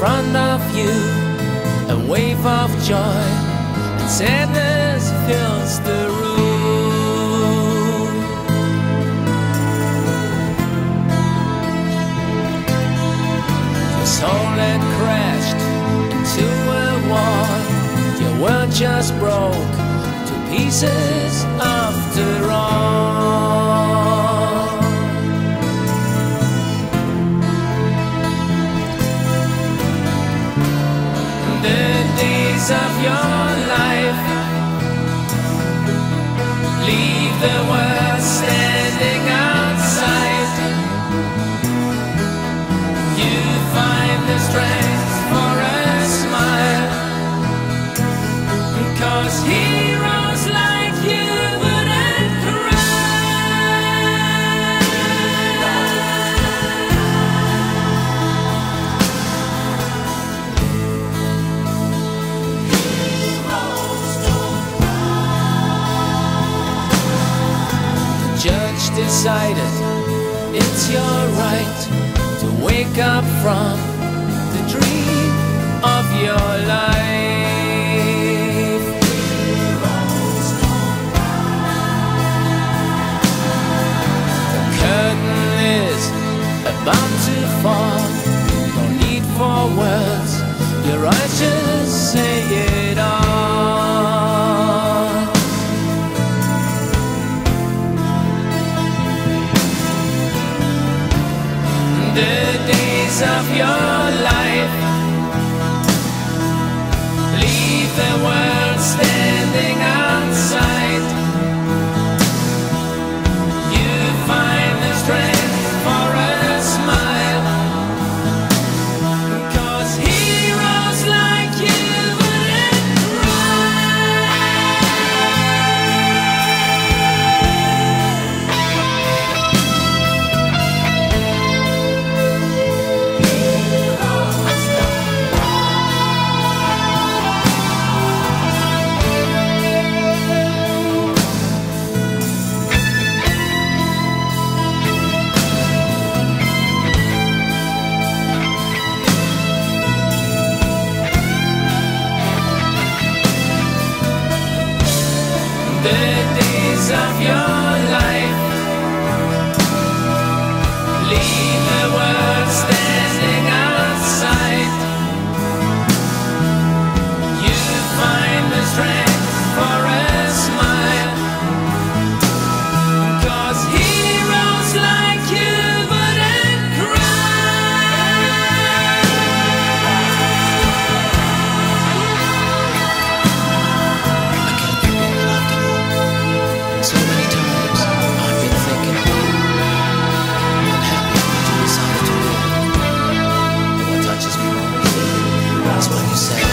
front of you, a wave of joy and sadness fills the room. Your soul had crashed into a wall, your world just broke to pieces after all. Your life. Leave the world decided it's your right to wake up from the dream of your life. Of your life. the days of your that's what you said.